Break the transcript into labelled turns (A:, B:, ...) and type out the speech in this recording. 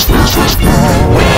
A: Where